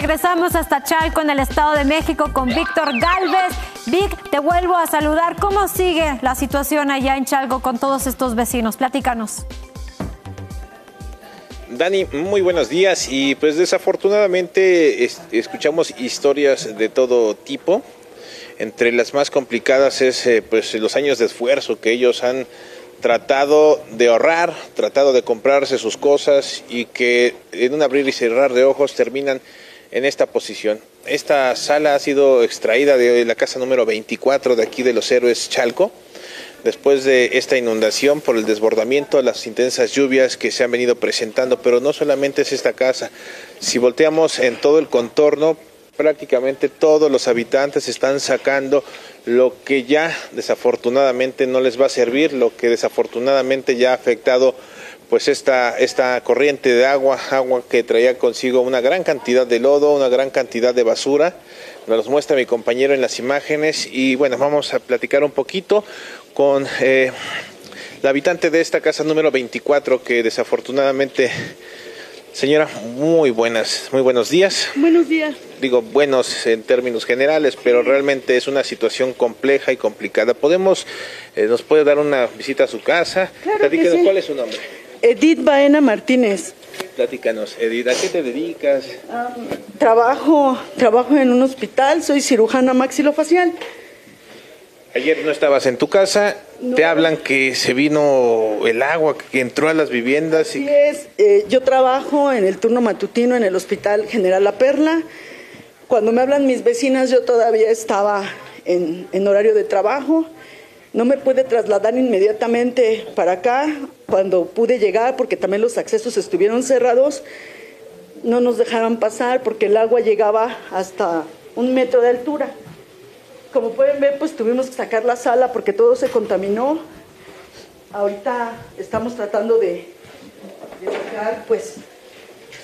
regresamos hasta Chalco en el Estado de México con Víctor Galvez. Vic, te vuelvo a saludar. ¿Cómo sigue la situación allá en Chalco con todos estos vecinos? Platícanos. Dani, muy buenos días y pues desafortunadamente escuchamos historias de todo tipo. Entre las más complicadas es eh, pues los años de esfuerzo que ellos han tratado de ahorrar, tratado de comprarse sus cosas y que en un abrir y cerrar de ojos terminan en esta posición. Esta sala ha sido extraída de la casa número 24 de aquí de los héroes Chalco después de esta inundación por el desbordamiento, las intensas lluvias que se han venido presentando, pero no solamente es esta casa. Si volteamos en todo el contorno, prácticamente todos los habitantes están sacando lo que ya desafortunadamente no les va a servir, lo que desafortunadamente ya ha afectado pues esta, esta corriente de agua, agua que traía consigo una gran cantidad de lodo, una gran cantidad de basura. Nos los muestra mi compañero en las imágenes y bueno, vamos a platicar un poquito con eh, la habitante de esta casa número 24 que desafortunadamente Señora, muy buenas, muy buenos días. Buenos días. Digo buenos en términos generales, pero realmente es una situación compleja y complicada. ¿Podemos, eh, nos puede dar una visita a su casa? Claro ¿Cuál es su nombre? Edith Baena Martínez. Platícanos, Edith, ¿a qué te dedicas? trabajo, trabajo en un hospital, soy cirujana maxilofacial. Ayer no estabas en tu casa, te hablan que se vino el agua, que entró a las viviendas. Así es, eh, yo trabajo en el turno matutino en el Hospital General La Perla. Cuando me hablan mis vecinas, yo todavía estaba en, en horario de trabajo. No me pude trasladar inmediatamente para acá. Cuando pude llegar, porque también los accesos estuvieron cerrados, no nos dejaron pasar porque el agua llegaba hasta un metro de altura. Como pueden ver, pues tuvimos que sacar la sala porque todo se contaminó. Ahorita estamos tratando de, sacar pues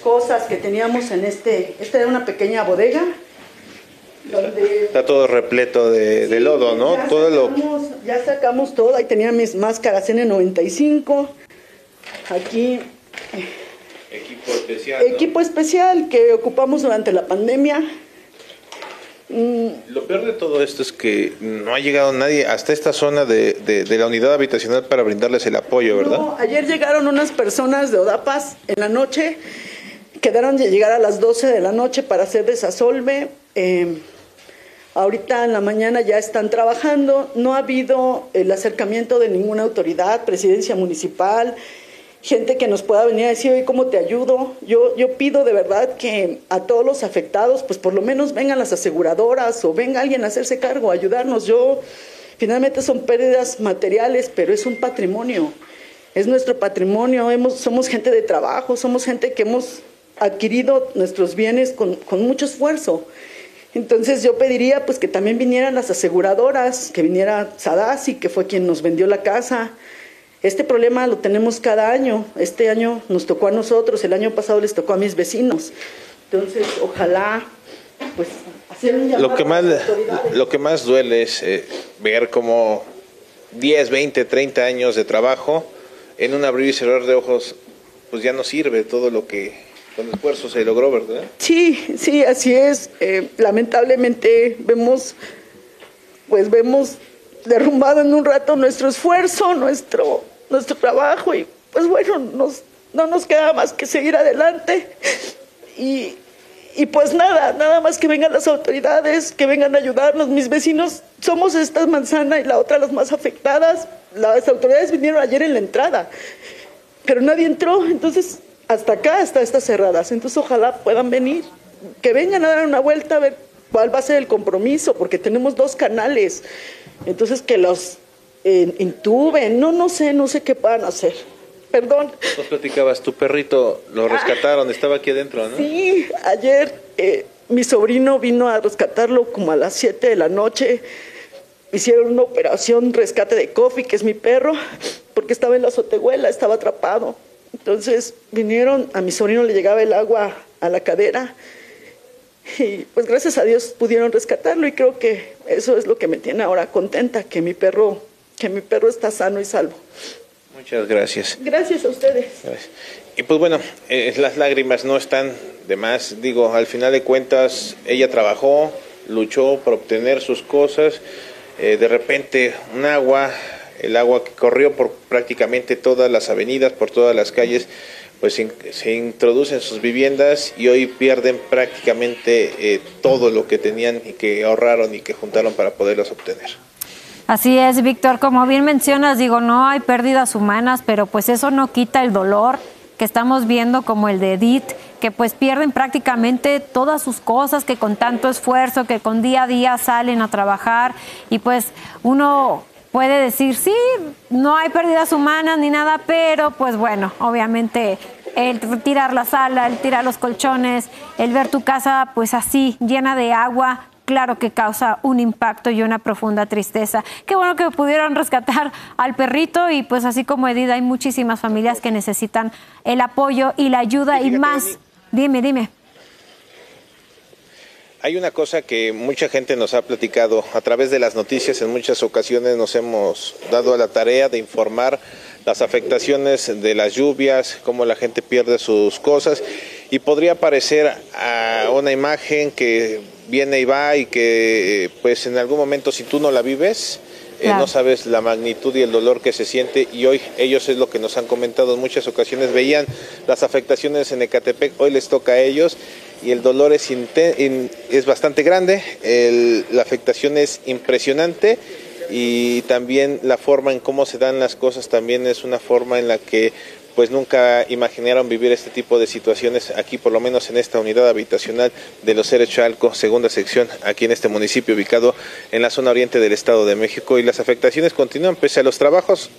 cosas que teníamos en este, esta era una pequeña bodega. Está todo repleto de, lodo, ¿no? Todo lo... Ya sacamos todo, ahí tenía mis máscaras N95, aquí... Equipo especial. Equipo especial que ocupamos durante la pandemia. Mm. Lo peor de todo esto es que no ha llegado nadie hasta esta zona de, la unidad habitacional para brindarles el apoyo, ¿verdad? No, ayer llegaron unas personas de Odapas en la noche, quedaron de llegar a las 12 de la noche para hacer desasolve. Eh, ahorita en la mañana ya están trabajando, no ha habido el acercamiento de ninguna autoridad, presidencia municipal, gente que nos pueda venir a decir, oye, ¿cómo te ayudo? Yo, yo pido de verdad que a todos los afectados, pues por lo menos vengan las aseguradoras o venga alguien a hacerse cargo, a ayudarnos. Yo, finalmente son pérdidas materiales, pero es un patrimonio, es nuestro patrimonio, somos gente de trabajo, somos gente que hemos adquirido nuestros bienes con, con mucho esfuerzo. Entonces yo pediría pues que también vinieran las aseguradoras, que viniera Sadasi, que fue quien nos vendió la casa, este problema lo tenemos cada año. Este año nos tocó a nosotros, el año pasado les tocó a mis vecinos. Entonces, ojalá, pues, hacer un llamado lo que más, Lo que más duele es eh, ver como 10, 20, 30 años de trabajo en un abrir y cerrar de ojos, pues ya no sirve todo lo que con esfuerzo se logró, ¿verdad? Sí, sí, así es. Eh, lamentablemente vemos, pues vemos derrumbado en un rato nuestro esfuerzo, nuestro nuestro trabajo y pues bueno, nos, no nos queda más que seguir adelante y, y pues nada, nada más que vengan las autoridades, que vengan a ayudarnos. Mis vecinos somos esta manzana y la otra las más afectadas. Las autoridades vinieron ayer en la entrada, pero nadie entró, entonces hasta acá hasta estas cerradas. Entonces ojalá puedan venir, que vengan a dar una vuelta a ver cuál va a ser el compromiso, porque tenemos dos canales. Entonces que los intuben, no, no sé, no sé qué van a hacer. Perdón. Nos platicabas, tu perrito lo rescataron, estaba aquí adentro, ¿no? Sí, ayer eh, mi sobrino vino a rescatarlo como a las 7 de la noche. Hicieron una operación rescate de Coffee, que es mi perro, porque estaba en la azotehuela, estaba atrapado. Entonces vinieron, a mi sobrino le llegaba el agua a la cadera y pues gracias a Dios pudieron rescatarlo y creo que eso es lo que me tiene ahora contenta, que mi perro que mi perro está sano y salvo. Muchas gracias. Gracias a ustedes. Y pues bueno, eh, las lágrimas no están de más. Digo, al final de cuentas, ella trabajó, luchó por obtener sus cosas. Eh, de repente, un agua, el agua que corrió por prácticamente todas las avenidas, por todas las calles, pues se, introduce en sus viviendas y hoy pierden prácticamente eh, todo lo que tenían y que ahorraron y que juntaron para poderlos obtener. Así es, Víctor, como bien mencionas, digo, no hay pérdidas humanas, pero pues eso no quita el dolor que estamos viendo como el de Edith, que pues pierden prácticamente todas sus cosas, que con tanto esfuerzo, que con día a día salen a trabajar y pues uno puede decir, sí, no hay pérdidas humanas ni nada, pero pues bueno, obviamente el tirar la sala, el tirar los colchones, el ver tu casa pues así llena de agua, claro que causa un impacto y una profunda tristeza. Qué bueno que pudieron rescatar al perrito y pues así como Edith hay muchísimas familias que necesitan el apoyo y la ayuda y más. Dime, dime. Hay una cosa que mucha gente nos ha platicado. A través de las noticias, en muchas ocasiones nos hemos dado a la tarea de informar las afectaciones de las lluvias, cómo la gente pierde sus cosas. Y podría parecer a una imagen que viene y va y que pues en algún momento si tú no la vives, eh, no sabes la magnitud y el dolor que se siente. Y hoy ellos es lo que nos han comentado. En muchas ocasiones, veían las afectaciones en Ecatepec, hoy les toca a ellos y el dolor es, bastante grande, la afectación es impresionante y también la forma en cómo se dan las cosas también es una forma en la que pues nunca imaginaron vivir este tipo de situaciones aquí, por lo menos en esta unidad habitacional de los Ceres Chalco, segunda sección, aquí en este municipio ubicado en la zona oriente del Estado de México. Y las afectaciones continúan, pese a los trabajos,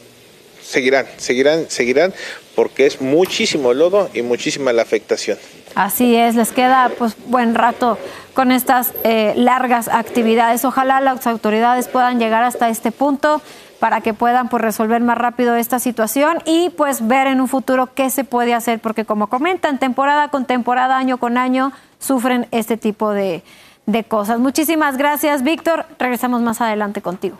seguirán, seguirán, seguirán, porque es muchísimo lodo y muchísima la afectación. Así es, les queda pues buen rato con estas eh, largas actividades. Ojalá las autoridades puedan llegar hasta este punto para que puedan pues, resolver más rápido esta situación y pues ver en un futuro qué se puede hacer, porque como comentan, temporada con temporada, año con año, sufren este tipo de, de cosas. Muchísimas gracias, Víctor. Regresamos más adelante contigo.